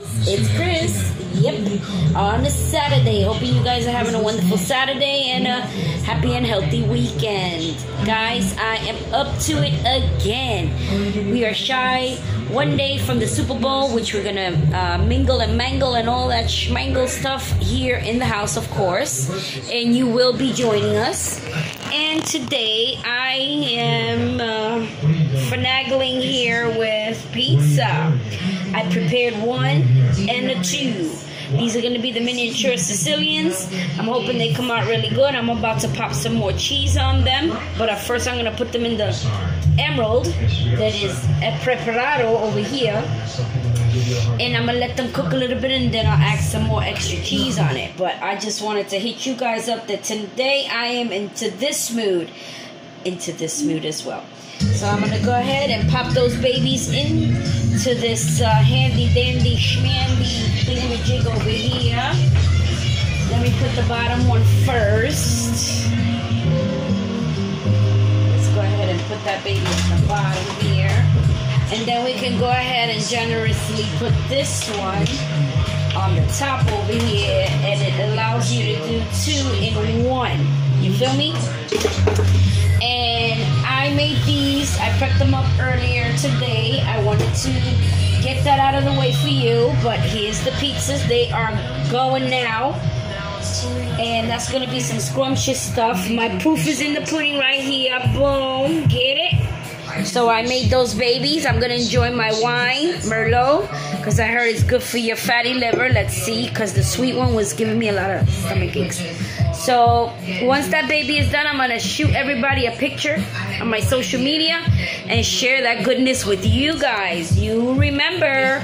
It's Chris. Yep. On a Saturday. Hoping you guys are having a wonderful Saturday and a happy and healthy weekend. Guys, I am up to it again. We are shy one day from the Super Bowl, which we're gonna uh, mingle and mangle and all that schmangle stuff here in the house, of course. And you will be joining us. And today I am uh, finagling here with pizza. I prepared one and a two. These are going to be the miniature Sicilians. I'm hoping they come out really good. I'm about to pop some more cheese on them. But at first, I'm going to put them in the Emeril that is at preparado over here. And I'm going to let them cook a little bit and then I'll add some more extra cheese on it. But I just wanted to hit you guys up that today I am into this mood. Into this mood as well. So I'm gonna go ahead and pop those babies in to this uh, handy dandy schmandy thingamajig over here. Let me put the bottom one first. Let's go ahead and put that baby at the bottom here. And then we can go ahead and generously put this one on the top over here and it allows you to do two in one. You feel me? I prepped them up earlier today. I wanted to get that out of the way for you, but here's the pizzas. They are going now. And that's gonna be some scrumptious stuff. My proof is in the pudding right here. Boom, get it? So I made those babies. I'm gonna enjoy my wine, Merlot, because I heard it's good for your fatty liver. Let's see, because the sweet one was giving me a lot of stomach aches. So once that baby is done, I'm gonna shoot everybody a picture on my social media and share that goodness with you guys. You remember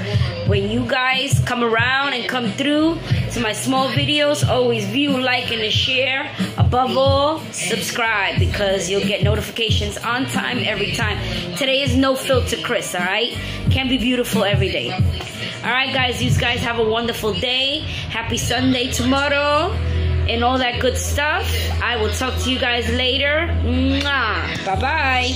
when you guys come around and come through to my small videos, always view, like, and share. Above all, subscribe because you'll get notifications on time every time. Today is no filter, Chris, all right? Can be beautiful every day. All right, guys, you guys have a wonderful day. Happy Sunday tomorrow and all that good stuff. I will talk to you guys later. Bye bye.